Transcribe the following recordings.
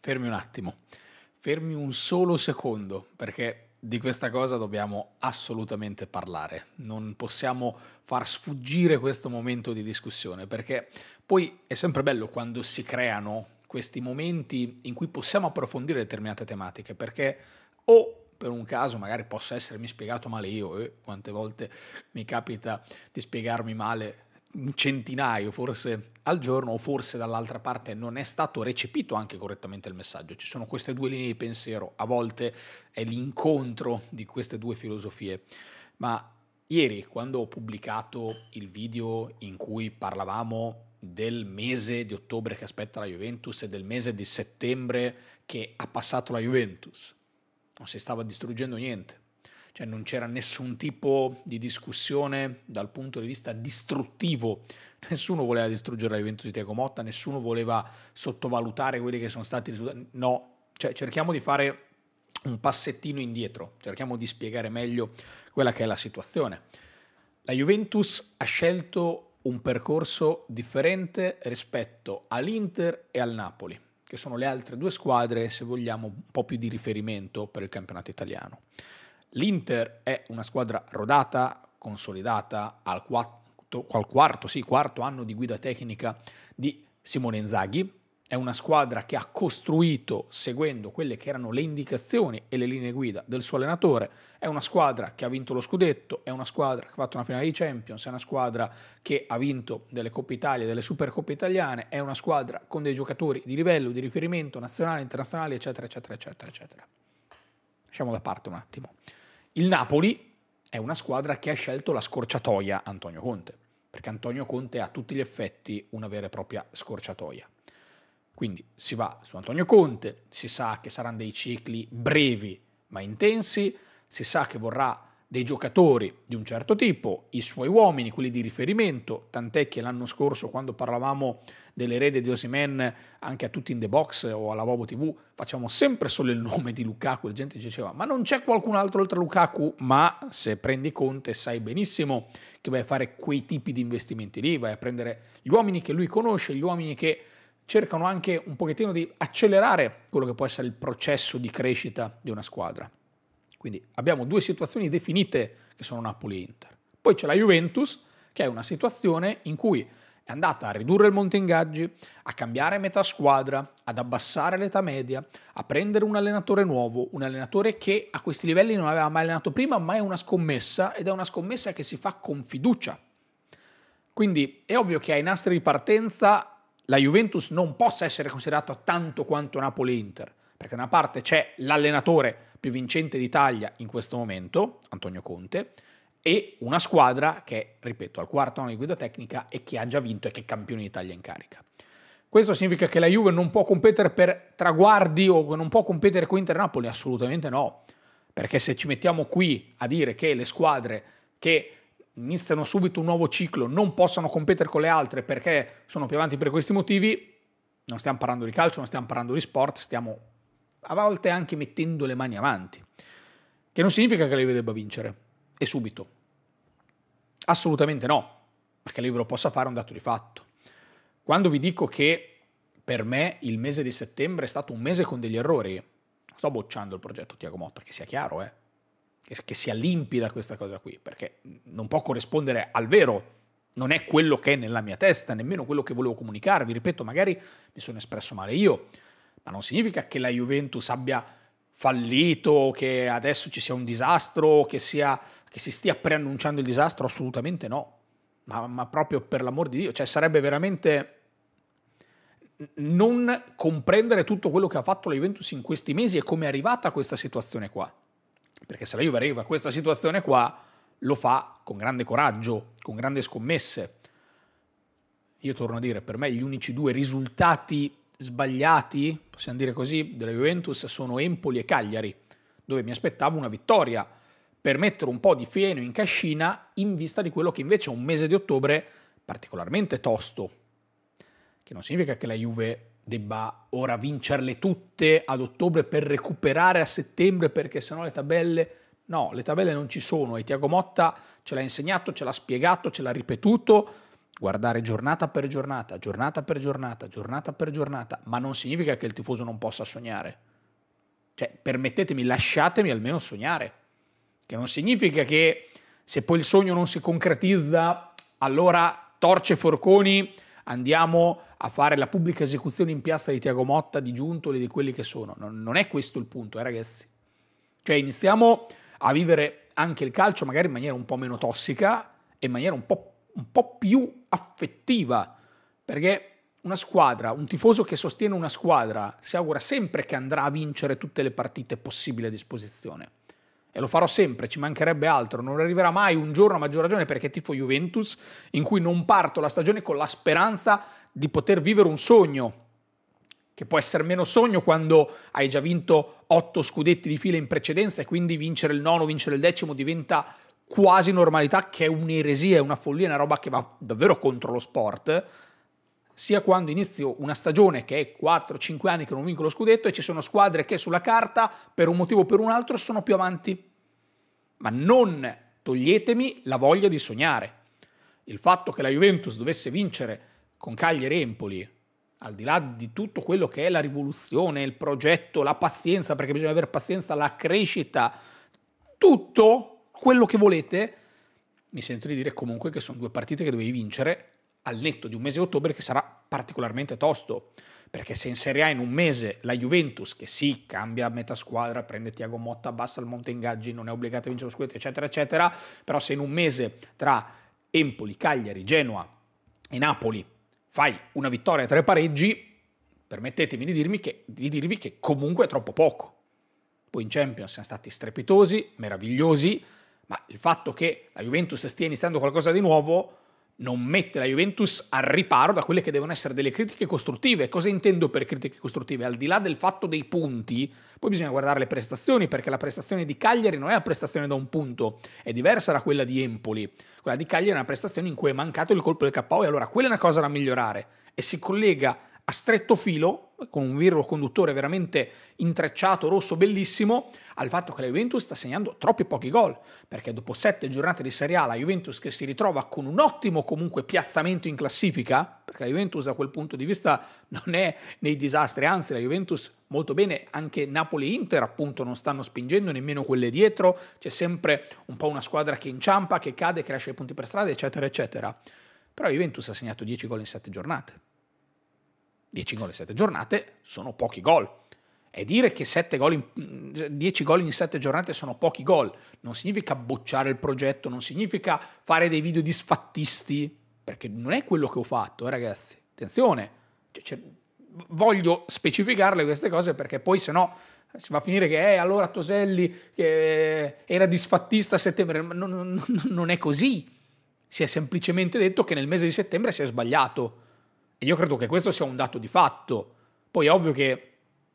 fermi un attimo, fermi un solo secondo, perché di questa cosa dobbiamo assolutamente parlare. Non possiamo far sfuggire questo momento di discussione, perché poi è sempre bello quando si creano questi momenti in cui possiamo approfondire determinate tematiche, perché o per un caso magari possa essermi spiegato male io, eh, quante volte mi capita di spiegarmi male un centinaio forse al giorno o forse dall'altra parte non è stato recepito anche correttamente il messaggio. Ci sono queste due linee di pensiero, a volte è l'incontro di queste due filosofie, ma ieri quando ho pubblicato il video in cui parlavamo del mese di ottobre che aspetta la Juventus e del mese di settembre che ha passato la Juventus, non si stava distruggendo niente cioè non c'era nessun tipo di discussione dal punto di vista distruttivo, nessuno voleva distruggere la Juventus di Tiago Motta, nessuno voleva sottovalutare quelli che sono stati i risultati, no, cioè cerchiamo di fare un passettino indietro, cerchiamo di spiegare meglio quella che è la situazione. La Juventus ha scelto un percorso differente rispetto all'Inter e al Napoli, che sono le altre due squadre, se vogliamo, un po' più di riferimento per il campionato italiano. L'Inter è una squadra rodata, consolidata al quarto, al quarto, sì, quarto anno di guida tecnica di Simone Inzaghi. È una squadra che ha costruito seguendo quelle che erano le indicazioni e le linee guida del suo allenatore. È una squadra che ha vinto lo scudetto, è una squadra che ha fatto una finale di Champions, è una squadra che ha vinto delle Coppe Italia, delle Supercoppe italiane, è una squadra con dei giocatori di livello, di riferimento nazionale, internazionale, eccetera, eccetera, eccetera, eccetera. Lasciamo da parte un attimo. Il Napoli è una squadra che ha scelto la scorciatoia Antonio Conte, perché Antonio Conte ha a tutti gli effetti una vera e propria scorciatoia. Quindi si va su Antonio Conte, si sa che saranno dei cicli brevi ma intensi, si sa che vorrà dei giocatori di un certo tipo, i suoi uomini, quelli di riferimento, tant'è che l'anno scorso quando parlavamo dell'erede di Osimen anche a tutti in the box o alla Bobo TV, facciamo sempre solo il nome di Lukaku, la gente diceva ma non c'è qualcun altro oltre Lukaku, ma se prendi Conte sai benissimo che vai a fare quei tipi di investimenti lì, vai a prendere gli uomini che lui conosce, gli uomini che cercano anche un pochettino di accelerare quello che può essere il processo di crescita di una squadra. Quindi abbiamo due situazioni definite che sono Napoli e Inter. Poi c'è la Juventus, che è una situazione in cui è andata a ridurre il monte ingaggi, a cambiare metà squadra, ad abbassare l'età media, a prendere un allenatore nuovo, un allenatore che a questi livelli non aveva mai allenato prima, ma è una scommessa ed è una scommessa che si fa con fiducia. Quindi è ovvio che ai nastri di partenza la Juventus non possa essere considerata tanto quanto Napoli-Inter, perché da una parte c'è l'allenatore più vincente d'Italia in questo momento, Antonio Conte, e una squadra che, ripeto, al quarto anno di guida tecnica e che ha già vinto e che è campione d'Italia in carica. Questo significa che la Juve non può competere per traguardi o non può competere con Inter Napoli? Assolutamente no. Perché se ci mettiamo qui a dire che le squadre che iniziano subito un nuovo ciclo non possono competere con le altre perché sono più avanti per questi motivi, non stiamo parlando di calcio, non stiamo parlando di sport, stiamo a volte anche mettendo le mani avanti, che non significa che Juve debba vincere, e subito. Assolutamente no, Juve lo possa fare è un dato di fatto. Quando vi dico che per me il mese di settembre è stato un mese con degli errori, sto bocciando il progetto Tiago Motta, che sia chiaro, eh? che, che sia limpida questa cosa qui, perché non può corrispondere al vero, non è quello che è nella mia testa, nemmeno quello che volevo comunicare. Vi ripeto, magari mi sono espresso male io, ma non significa che la Juventus abbia fallito, che adesso ci sia un disastro, che, sia, che si stia preannunciando il disastro, assolutamente no. Ma, ma proprio per l'amor di Dio, cioè sarebbe veramente non comprendere tutto quello che ha fatto la Juventus in questi mesi e come è arrivata a questa situazione qua. Perché se la Juve arriva a questa situazione qua, lo fa con grande coraggio, con grandi scommesse. Io torno a dire, per me gli unici due risultati sbagliati, possiamo dire così, della Juventus sono Empoli e Cagliari, dove mi aspettavo una vittoria per mettere un po' di fieno in cascina in vista di quello che invece è un mese di ottobre particolarmente tosto, che non significa che la Juve debba ora vincerle tutte ad ottobre per recuperare a settembre perché sennò le tabelle no, le tabelle non ci sono e Tiago Motta ce l'ha insegnato, ce l'ha spiegato, ce l'ha ripetuto guardare giornata per giornata, giornata per giornata, giornata per giornata, ma non significa che il tifoso non possa sognare. Cioè, permettetemi, lasciatemi almeno sognare. Che non significa che se poi il sogno non si concretizza, allora torce forconi andiamo a fare la pubblica esecuzione in piazza di Tiago Motta, di Giuntoli, di quelli che sono. Non, non è questo il punto, eh, ragazzi. Cioè, iniziamo a vivere anche il calcio magari in maniera un po' meno tossica e in maniera un po', un po più affettiva, perché una squadra, un tifoso che sostiene una squadra, si augura sempre che andrà a vincere tutte le partite possibili a disposizione. E lo farò sempre, ci mancherebbe altro. Non arriverà mai un giorno a maggior ragione perché tifo Juventus in cui non parto la stagione con la speranza di poter vivere un sogno, che può essere meno sogno quando hai già vinto otto scudetti di fila in precedenza e quindi vincere il nono, vincere il decimo diventa quasi normalità, che è un'eresia, è una follia, una roba che va davvero contro lo sport, sia quando inizio una stagione che è 4-5 anni che non vinco lo scudetto e ci sono squadre che sulla carta, per un motivo o per un altro, sono più avanti. Ma non toglietemi la voglia di sognare. Il fatto che la Juventus dovesse vincere con Cagliari Empoli al di là di tutto quello che è la rivoluzione, il progetto, la pazienza, perché bisogna avere pazienza, la crescita, tutto quello che volete, mi sento di dire comunque che sono due partite che dovevi vincere al netto di un mese di ottobre che sarà particolarmente tosto. Perché se in Serie A in un mese la Juventus, che sì, cambia metà squadra, prende Tiago Motta, abbassa il monte ingaggi, non è obbligata a vincere lo scudetto, eccetera, eccetera, però se in un mese tra Empoli, Cagliari, Genoa e Napoli fai una vittoria e tre pareggi, permettetemi di, dirmi che, di dirvi che comunque è troppo poco. Poi in Champions siamo stati strepitosi, meravigliosi, ma il fatto che la Juventus stia iniziando qualcosa di nuovo non mette la Juventus al riparo da quelle che devono essere delle critiche costruttive. Cosa intendo per critiche costruttive? Al di là del fatto dei punti, poi bisogna guardare le prestazioni, perché la prestazione di Cagliari non è una prestazione da un punto, è diversa da quella di Empoli. Quella di Cagliari è una prestazione in cui è mancato il colpo del KO e allora quella è una cosa da migliorare e si collega a stretto filo, con un virlo conduttore veramente intrecciato, rosso, bellissimo, al fatto che la Juventus sta segnando troppi pochi gol, perché dopo sette giornate di Serie A la Juventus che si ritrova con un ottimo comunque piazzamento in classifica, perché la Juventus da quel punto di vista non è nei disastri, anzi la Juventus molto bene, anche Napoli e Inter appunto non stanno spingendo nemmeno quelle dietro, c'è sempre un po' una squadra che inciampa, che cade, che lascia i punti per strada, eccetera, eccetera. Però la Juventus ha segnato 10 gol in sette giornate 10 gol in 7 giornate sono pochi gol. E dire che gol in, 10 gol in 7 giornate sono pochi gol non significa bocciare il progetto, non significa fare dei video disfattisti, perché non è quello che ho fatto, eh, ragazzi. Attenzione, cioè, cioè, voglio specificarle queste cose perché poi se no si va a finire che eh, allora Toselli che era disfattista a settembre. Non, non, non è così. Si è semplicemente detto che nel mese di settembre si è sbagliato e io credo che questo sia un dato di fatto. Poi è ovvio che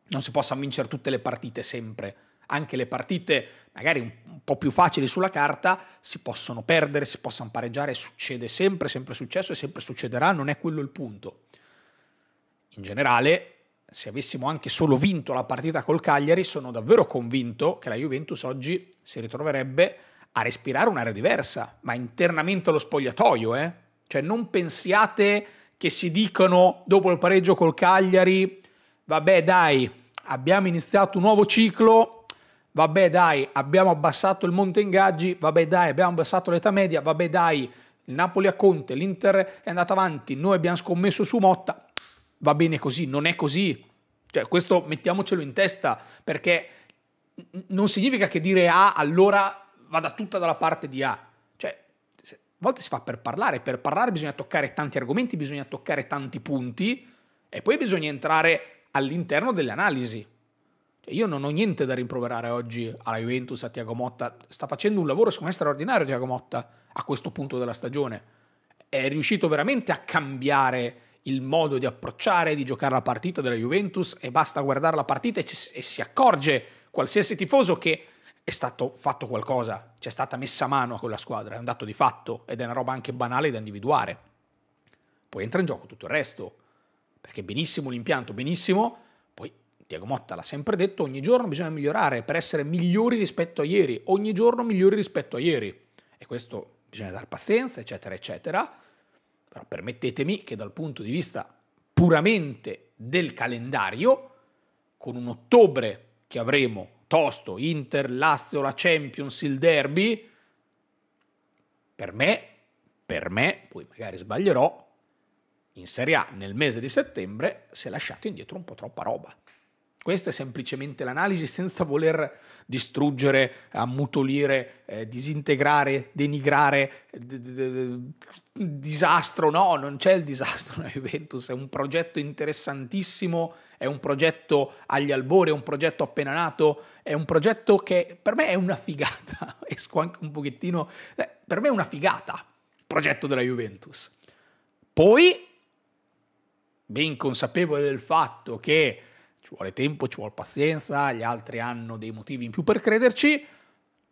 non si possa vincere tutte le partite sempre. Anche le partite magari un po' più facili sulla carta si possono perdere, si possono pareggiare, succede sempre, sempre successo e sempre succederà, non è quello il punto. In generale, se avessimo anche solo vinto la partita col Cagliari, sono davvero convinto che la Juventus oggi si ritroverebbe a respirare un'area diversa, ma internamente allo spogliatoio, eh? Cioè non pensiate che si dicono dopo il pareggio col Cagliari, vabbè dai, abbiamo iniziato un nuovo ciclo, vabbè dai, abbiamo abbassato il monte ingaggi, vabbè dai, abbiamo abbassato l'età media, vabbè dai, il Napoli a Conte, l'Inter è andato avanti, noi abbiamo scommesso su Motta, va bene così, non è così. Cioè, questo mettiamocelo in testa, perché non significa che dire A allora vada tutta dalla parte di A volte si fa per parlare, per parlare bisogna toccare tanti argomenti, bisogna toccare tanti punti e poi bisogna entrare all'interno delle analisi. Cioè io non ho niente da rimproverare oggi alla Juventus, a Tiago Motta, sta facendo un lavoro secondo me straordinario Tiago Motta a questo punto della stagione. È riuscito veramente a cambiare il modo di approcciare, di giocare la partita della Juventus e basta guardare la partita e, ci, e si accorge qualsiasi tifoso che è stato fatto qualcosa, c'è stata messa mano a quella squadra, è un dato di fatto ed è una roba anche banale da individuare. Poi entra in gioco tutto il resto, perché benissimo l'impianto, benissimo, poi Tiago Motta l'ha sempre detto, ogni giorno bisogna migliorare per essere migliori rispetto a ieri, ogni giorno migliori rispetto a ieri. E questo bisogna dare pazienza, eccetera, eccetera. Però permettetemi che dal punto di vista puramente del calendario, con un ottobre che avremo tosto, Inter, Lazio, la Champions, il derby, per me, per me, poi magari sbaglierò, in Serie A nel mese di settembre si è lasciato indietro un po' troppa roba. Questa è semplicemente l'analisi senza voler distruggere, ammutolire, eh, disintegrare, denigrare, d- d- d- disastro. No, non c'è il disastro nella Juventus, è un progetto interessantissimo, è un progetto agli albori, è un progetto appena nato, è un progetto che per me è una figata. Esco anche un pochettino, eh, per me è una figata il progetto della Juventus. Poi, ben consapevole del fatto che ci vuole tempo, ci vuole pazienza, gli altri hanno dei motivi in più per crederci.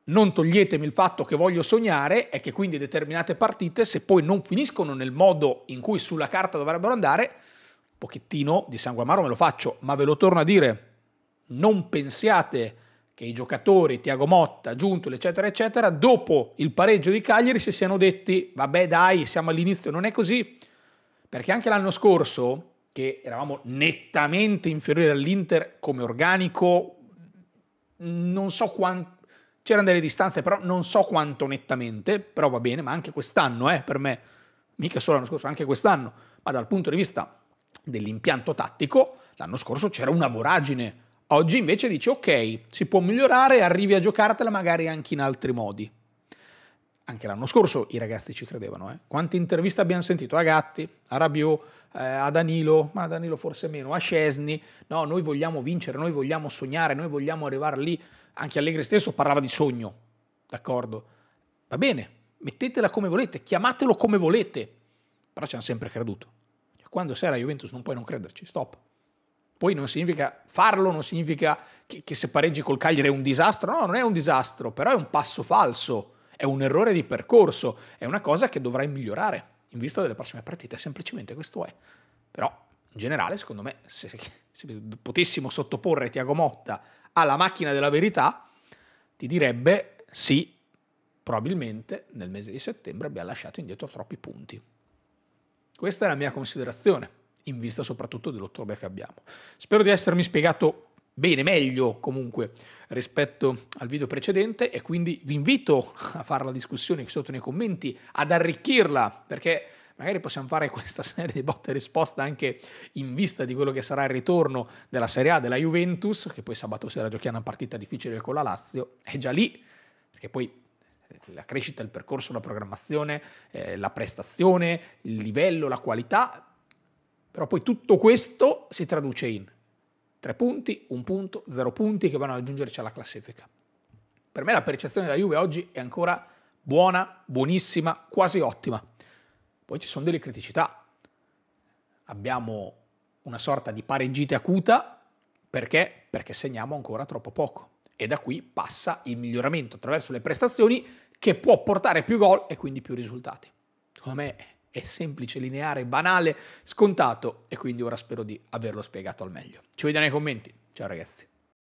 Non toglietemi il fatto che voglio sognare e che quindi determinate partite, se poi non finiscono nel modo in cui sulla carta dovrebbero andare, un pochettino di sangue amaro me lo faccio, ma ve lo torno a dire, non pensiate che i giocatori, Tiago Motta, Giunto, eccetera, eccetera, dopo il pareggio di Cagliari si siano detti, vabbè dai, siamo all'inizio, non è così, perché anche l'anno scorso che eravamo nettamente inferiori all'Inter come organico, non so quanto, c'erano delle distanze, però non so quanto nettamente, però va bene, ma anche quest'anno, eh, per me, mica solo l'anno scorso, anche quest'anno, ma dal punto di vista dell'impianto tattico, l'anno scorso c'era una voragine. Oggi invece dici ok, si può migliorare, arrivi a giocartela magari anche in altri modi anche l'anno scorso i ragazzi ci credevano. Eh. Quante interviste abbiamo sentito a Gatti, a Rabiot, eh, a Danilo, ma a Danilo forse meno, a Scesni. No, noi vogliamo vincere, noi vogliamo sognare, noi vogliamo arrivare lì. Anche Allegri stesso parlava di sogno, d'accordo? Va bene, mettetela come volete, chiamatelo come volete, però ci hanno sempre creduto. Cioè, quando sei la Juventus non puoi non crederci, stop. Poi non significa farlo, non significa che, che se pareggi col Cagliari è un disastro, no, non è un disastro, però è un passo falso è un errore di percorso, è una cosa che dovrai migliorare in vista delle prossime partite, semplicemente questo è. Però in generale, secondo me, se, se potessimo sottoporre Tiago Motta alla macchina della verità, ti direbbe sì, probabilmente nel mese di settembre abbia lasciato indietro troppi punti. Questa è la mia considerazione, in vista soprattutto dell'ottobre che abbiamo. Spero di essermi spiegato bene, meglio comunque rispetto al video precedente e quindi vi invito a fare la discussione qui sotto nei commenti, ad arricchirla perché magari possiamo fare questa serie di botte e risposta anche in vista di quello che sarà il ritorno della Serie A della Juventus, che poi sabato sera giochiamo una partita difficile con la Lazio, è già lì, perché poi eh, la crescita, il percorso, la programmazione, eh, la prestazione, il livello, la qualità, però poi tutto questo si traduce in 3 punti, 1 punto, 0 punti che vanno ad aggiungerci alla classifica. Per me la percezione della Juve oggi è ancora buona, buonissima, quasi ottima. Poi ci sono delle criticità. Abbiamo una sorta di pareggite acuta perché? Perché segniamo ancora troppo poco. E da qui passa il miglioramento attraverso le prestazioni che può portare più gol e quindi più risultati. Secondo me è semplice, lineare, banale, scontato e quindi ora spero di averlo spiegato al meglio. Ci vediamo nei commenti. Ciao ragazzi.